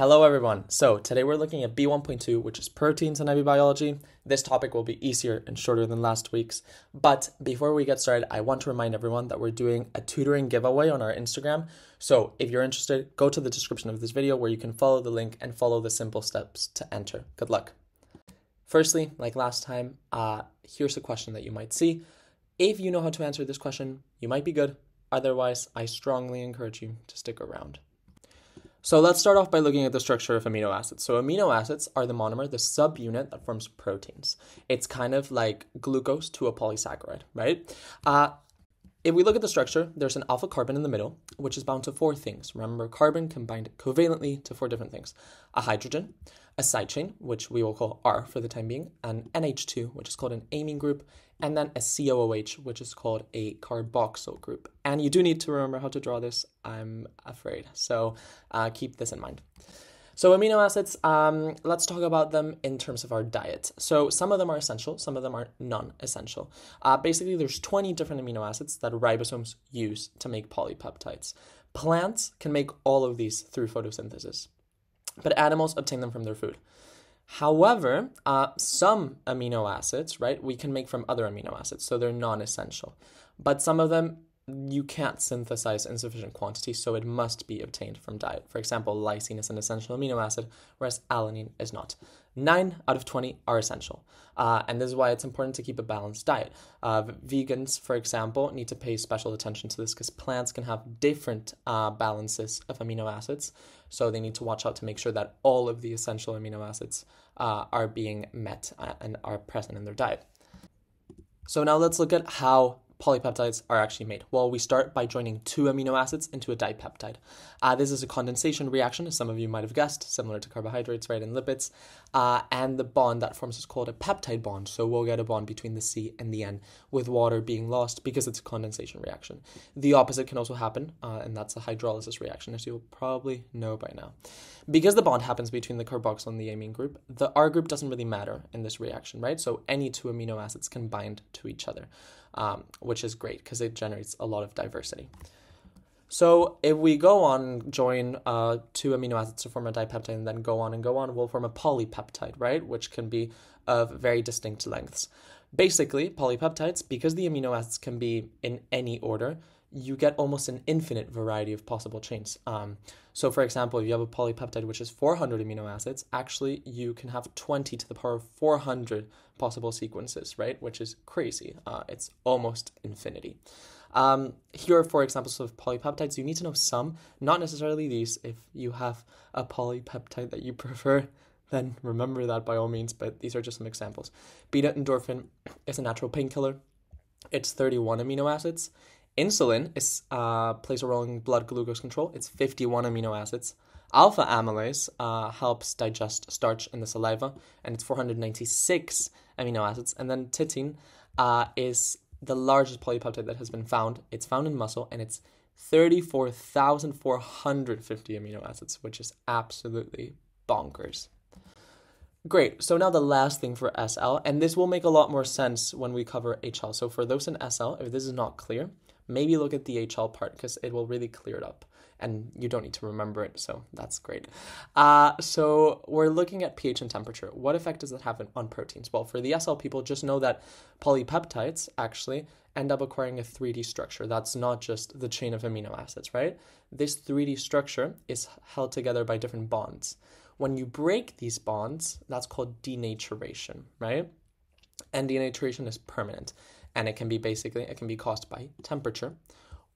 Hello, everyone. So, today we're looking at B1.2, which is proteins and IB biology. This topic will be easier and shorter than last week's. But before we get started, I want to remind everyone that we're doing a tutoring giveaway on our Instagram. So, if you're interested, go to the description of this video where you can follow the link and follow the simple steps to enter. Good luck. Firstly, like last time, uh, here's a question that you might see. If you know how to answer this question, you might be good. Otherwise, I strongly encourage you to stick around. So let's start off by looking at the structure of amino acids. So amino acids are the monomer, the subunit that forms proteins. It's kind of like glucose to a polysaccharide, right? Uh, if we look at the structure, there's an alpha carbon in the middle, which is bound to four things. Remember, carbon combined covalently to four different things a hydrogen, a side chain, which we will call R for the time being, an NH2, which is called an amine group, and then a COOH, which is called a carboxyl group. And you do need to remember how to draw this, I'm afraid. So uh, keep this in mind. So, amino acids, um, let's talk about them in terms of our diet. So, some of them are essential, some of them are non essential. Uh, basically, there's 20 different amino acids that ribosomes use to make polypeptides. Plants can make all of these through photosynthesis, but animals obtain them from their food. However, uh, some amino acids, right, we can make from other amino acids, so they're non essential. But some of them you can't synthesize in sufficient quantity, so it must be obtained from diet. For example, lysine is an essential amino acid, whereas alanine is not. 9 out of 20 are essential. Uh, and this is why it's important to keep a balanced diet. Uh, vegans, for example, need to pay special attention to this because plants can have different uh, balances of amino acids. So they need to watch out to make sure that all of the essential amino acids uh, are being met uh, and are present in their diet. So now let's look at how polypeptides are actually made? Well, we start by joining two amino acids into a dipeptide. Uh, this is a condensation reaction, as some of you might have guessed, similar to carbohydrates, right, and lipids. Uh, and the bond that forms is called a peptide bond. So we'll get a bond between the C and the N, with water being lost because it's a condensation reaction. The opposite can also happen, uh, and that's a hydrolysis reaction, as you'll probably know by now. Because the bond happens between the carboxyl and the amine group, the R group doesn't really matter in this reaction, right? So any two amino acids can bind to each other um, which is great because it generates a lot of diversity. So if we go on, join uh, two amino acids to form a dipeptide and then go on and go on, we'll form a polypeptide, right? Which can be of very distinct lengths. Basically, polypeptides, because the amino acids can be in any order, you get almost an infinite variety of possible chains. Um, so, for example, if you have a polypeptide which is 400 amino acids, actually you can have 20 to the power of 400 possible sequences, right? Which is crazy. Uh, it's almost infinity. Um, here are four examples of polypeptides. You need to know some, not necessarily these. If you have a polypeptide that you prefer, then remember that by all means, but these are just some examples. Beta endorphin is a natural painkiller. It's 31 amino acids. Insulin is uh, plays a role in blood glucose control. It's 51 amino acids. Alpha amylase uh, helps digest starch in the saliva, and it's 496 amino acids. And then titin uh, is the largest polypeptide that has been found. It's found in muscle, and it's 34,450 amino acids, which is absolutely bonkers. Great. So now the last thing for SL, and this will make a lot more sense when we cover HL. So for those in SL, if this is not clear, maybe look at the HL part because it will really clear it up and you don't need to remember it, so that's great. Uh, so we're looking at pH and temperature. What effect does that have on proteins? Well, for the SL people, just know that polypeptides actually end up acquiring a 3D structure. That's not just the chain of amino acids, right? This 3D structure is held together by different bonds. When you break these bonds, that's called denaturation, right? And denaturation is permanent and it can be basically it can be caused by temperature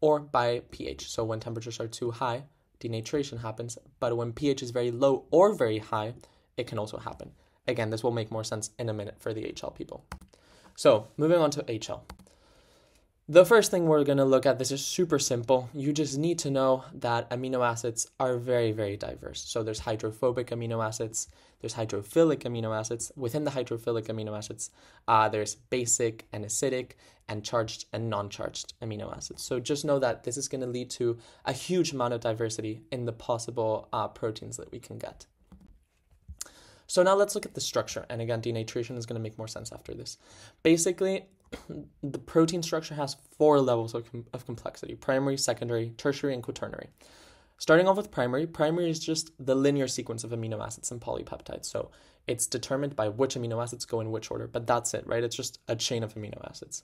or by pH. So when temperatures are too high, denaturation happens, but when pH is very low or very high, it can also happen. Again, this will make more sense in a minute for the HL people. So, moving on to HL. The first thing we're going to look at, this is super simple. You just need to know that amino acids are very, very diverse. So there's hydrophobic amino acids, there's hydrophilic amino acids. Within the hydrophilic amino acids, uh, there's basic and acidic and charged and non-charged amino acids. So just know that this is going to lead to a huge amount of diversity in the possible uh, proteins that we can get. So now let's look at the structure. And again, denaturation is going to make more sense after this. Basically, the protein structure has four levels of, com- of complexity primary, secondary, tertiary, and quaternary. Starting off with primary, primary is just the linear sequence of amino acids and polypeptides. So it's determined by which amino acids go in which order, but that's it, right? It's just a chain of amino acids.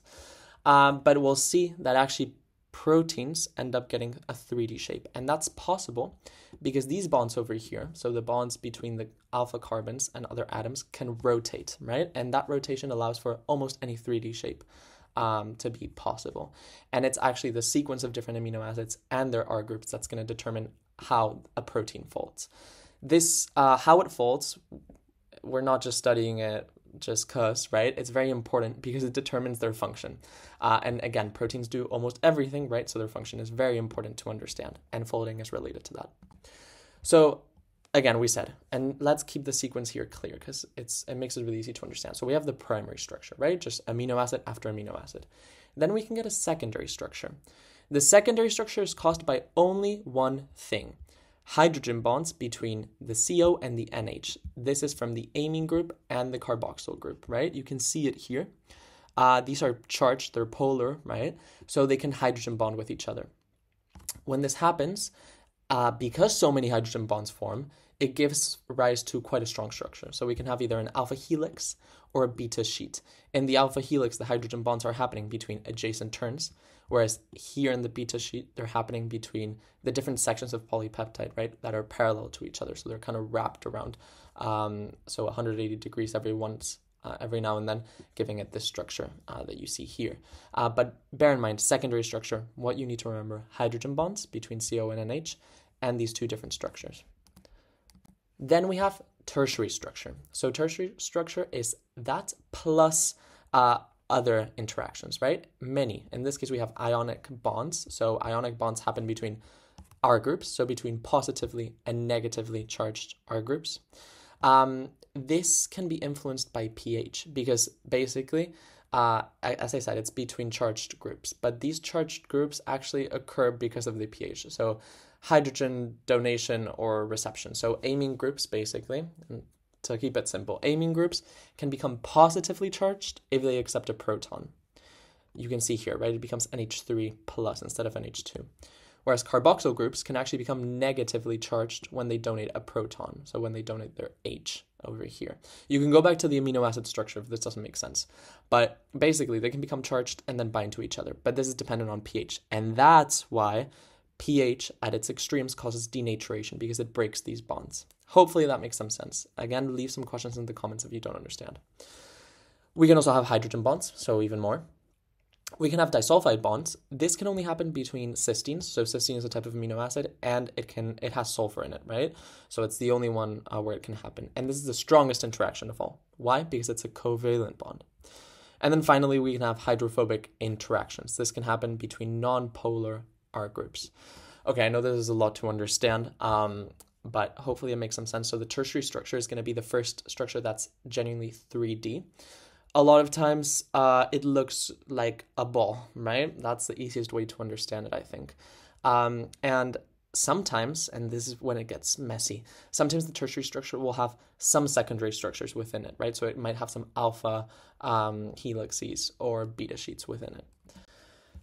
Um, but we'll see that actually proteins end up getting a 3D shape. And that's possible because these bonds over here, so the bonds between the alpha carbons and other atoms, can rotate, right? And that rotation allows for almost any 3D shape um, to be possible. And it's actually the sequence of different amino acids and their R groups that's going to determine how a protein folds. This, uh, how it folds, we're not just studying it just cause, right? It's very important because it determines their function. Uh, and again, proteins do almost everything, right? So their function is very important to understand, and folding is related to that. So again, we said, and let's keep the sequence here clear because it's it makes it really easy to understand. So we have the primary structure, right? Just amino acid after amino acid. Then we can get a secondary structure. The secondary structure is caused by only one thing hydrogen bonds between the CO and the NH. This is from the amine group and the carboxyl group, right? You can see it here. Uh, these are charged, they're polar, right? So they can hydrogen bond with each other. When this happens, uh, because so many hydrogen bonds form, it gives rise to quite a strong structure. So we can have either an alpha helix or a beta sheet. In the alpha helix, the hydrogen bonds are happening between adjacent turns, whereas here in the beta sheet, they're happening between the different sections of polypeptide, right, that are parallel to each other. So they're kind of wrapped around, um, so 180 degrees every once. Uh, every now and then, giving it this structure uh, that you see here. Uh, but bear in mind, secondary structure, what you need to remember hydrogen bonds between CO and NH, and these two different structures. Then we have tertiary structure. So tertiary structure is that plus uh, other interactions, right? Many. In this case, we have ionic bonds. So ionic bonds happen between R groups, so between positively and negatively charged R groups. Um, this can be influenced by pH because basically, uh, as I said, it's between charged groups. But these charged groups actually occur because of the pH. So hydrogen donation or reception. So amine groups, basically, to keep it simple, amine groups can become positively charged if they accept a proton. You can see here, right? It becomes NH3 plus instead of NH2. Whereas carboxyl groups can actually become negatively charged when they donate a proton. So when they donate their H over here. You can go back to the amino acid structure if this doesn't make sense. But basically, they can become charged and then bind to each other. But this is dependent on pH. And that's why pH at its extremes causes denaturation because it breaks these bonds. Hopefully that makes some sense. Again, leave some questions in the comments if you don't understand. We can also have hydrogen bonds, so even more. We can have disulfide bonds. This can only happen between cysteines. So cysteine is a type of amino acid, and it can it has sulfur in it, right? So it's the only one uh, where it can happen, and this is the strongest interaction of all. Why? Because it's a covalent bond. And then finally, we can have hydrophobic interactions. This can happen between non-polar R groups. Okay, I know this is a lot to understand, um, but hopefully it makes some sense. So the tertiary structure is going to be the first structure that's genuinely 3D. A lot of times uh, it looks like a ball, right? That's the easiest way to understand it, I think. Um, and sometimes, and this is when it gets messy, sometimes the tertiary structure will have some secondary structures within it, right? So it might have some alpha um, helices or beta sheets within it.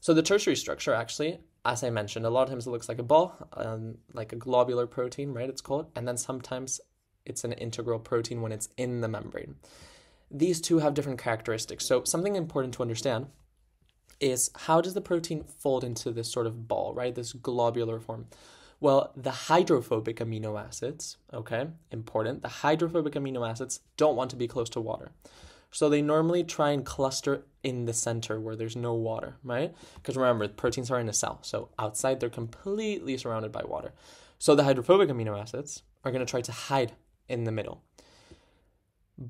So the tertiary structure actually as I mentioned, a lot of times it looks like a ball, um, like a globular protein, right? It's called, and then sometimes it's an integral protein when it's in the membrane. These two have different characteristics. So something important to understand is how does the protein fold into this sort of ball, right? This globular form. Well, the hydrophobic amino acids, okay, important. The hydrophobic amino acids don't want to be close to water. So they normally try and cluster in the center where there's no water, right? Because remember, proteins are in a cell. So outside, they're completely surrounded by water. So the hydrophobic amino acids are going to try to hide in the middle.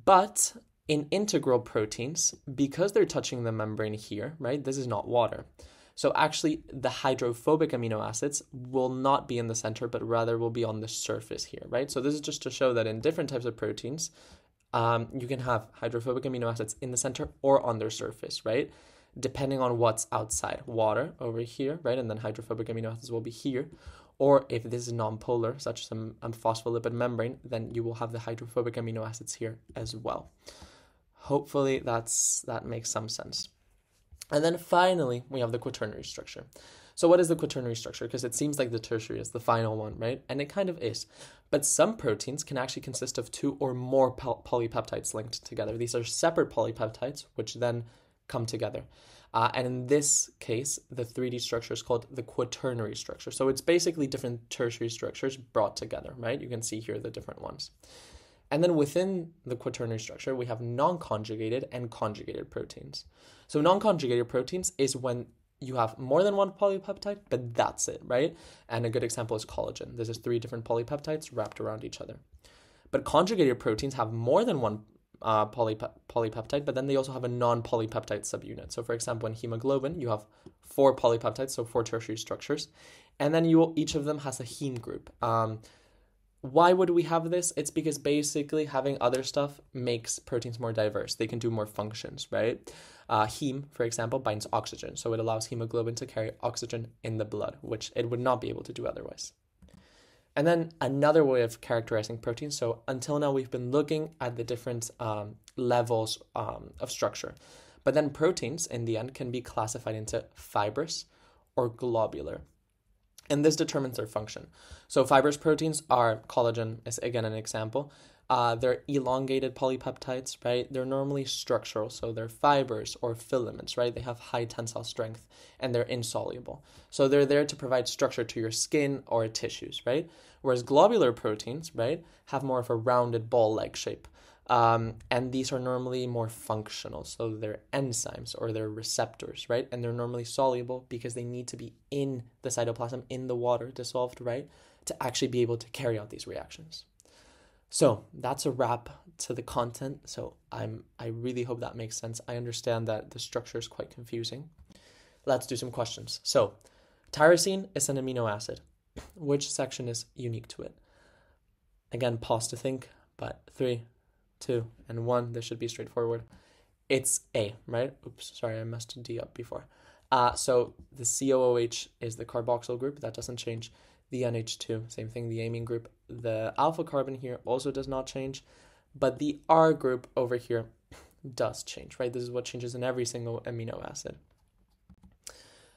But in integral proteins, because they're touching the membrane here, right? This is not water. So actually, the hydrophobic amino acids will not be in the center, but rather will be on the surface here, right? So this is just to show that in different types of proteins, um, you can have hydrophobic amino acids in the center or on their surface, right? Depending on what's outside. Water over here, right? And then hydrophobic amino acids will be here. Or if this is nonpolar, such as a, phospholipid membrane, then you will have the hydrophobic amino acids here as well. Hopefully that's that makes some sense. And then finally, we have the quaternary structure. So, what is the quaternary structure? Because it seems like the tertiary is the final one, right? And it kind of is. But some proteins can actually consist of two or more polypeptides linked together. These are separate polypeptides, which then come together. Uh, and in this case, the 3D structure is called the quaternary structure. So it's basically different tertiary structures brought together, right? You can see here the different ones. And then within the quaternary structure, we have non conjugated and conjugated proteins. So, non conjugated proteins is when you have more than one polypeptide, but that's it, right? And a good example is collagen. This is three different polypeptides wrapped around each other. But conjugated proteins have more than one uh, polypeptide, but then they also have a non polypeptide subunit. So, for example, in hemoglobin, you have four polypeptides, so four tertiary structures, and then you each of them has a heme group. Um, why would we have this? It's because basically having other stuff makes proteins more diverse. They can do more functions, right? Uh, heme, for example, binds oxygen, so it allows hemoglobin to carry oxygen in the blood, which it would not be able to do otherwise. And then another way of characterizing proteins. So until now, we've been looking at the different um, levels um, of structure. But then proteins, in the end, can be classified into fibrous or globular and this determines their function. So fibrous proteins are collagen is again an example. Uh, they're elongated polypeptides, right? They're normally structural, so they're fibers or filaments, right? They have high tensile strength and they're insoluble. So they're there to provide structure to your skin or tissues, right? Whereas globular proteins, right, have more of a rounded ball like shape. Um, and these are normally more functional. So they're enzymes or they're receptors, right? And they're normally soluble because they need to be in the cytoplasm, in the water, dissolved, right? To actually be able to carry out these reactions. So that's a wrap to the content. So I'm I really hope that makes sense. I understand that the structure is quite confusing. Let's do some questions. So tyrosine is an amino acid. Which section is unique to it? Again, pause to think, but three, two, and one. This should be straightforward. It's A, right? Oops, sorry, I messed D up before. Uh, so the COOH is the carboxyl group. That doesn't change. The NH2, same thing, the amine group. The alpha carbon here also does not change. But the R group over here does change, right? This is what changes in every single amino acid.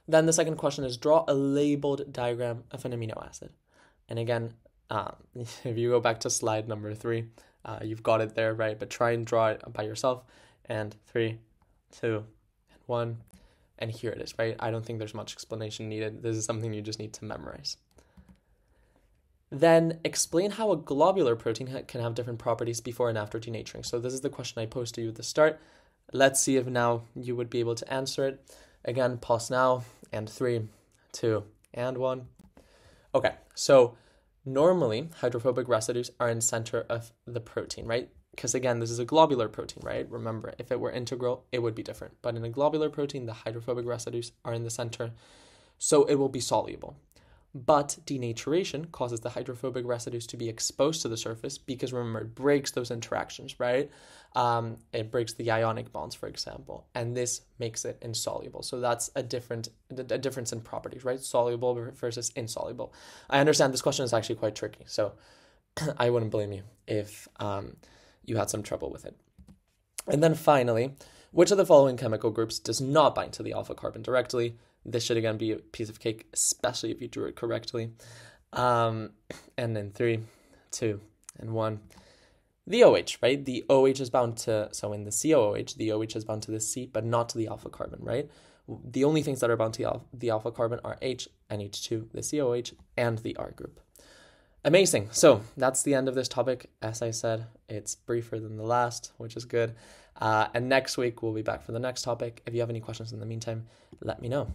Then the second question is draw a labeled diagram of an amino acid. And again, um, if you go back to slide number three, uh, you've got it there, right? But try and draw it by yourself. And three, two, and one. And here it is, right? I don't think there's much explanation needed. This is something you just need to memorize. Then explain how a globular protein can have different properties before and after denaturing. So this is the question I posed to you at the start. Let's see if now you would be able to answer it. Again, pause now, and three, two, and one. Okay, so Normally, hydrophobic residues are in center of the protein, right? Because again, this is a globular protein, right? Remember, if it were integral, it would be different. But in a globular protein, the hydrophobic residues are in the center, so it will be soluble. But denaturation causes the hydrophobic residues to be exposed to the surface because remember, it breaks those interactions, right? Um, it breaks the ionic bonds, for example, and this makes it insoluble. So that's a different a difference in properties, right? Soluble versus insoluble. I understand this question is actually quite tricky, so I wouldn't blame you if um, you had some trouble with it. And then finally, which of the following chemical groups does not bind to the alpha carbon directly? This should again be a piece of cake, especially if you drew it correctly. Um, and then three, two, and one. The OH, right? The OH is bound to, so in the COOH, the OH is bound to the C, but not to the alpha carbon, right? The only things that are bound to the alpha, carbon are H and H2, the COH, and the R group. Amazing. So that's the end of this topic. As I said, it's briefer than the last, which is good. Uh, and next week, we'll be back for the next topic. If you have any questions in the meantime, let me know.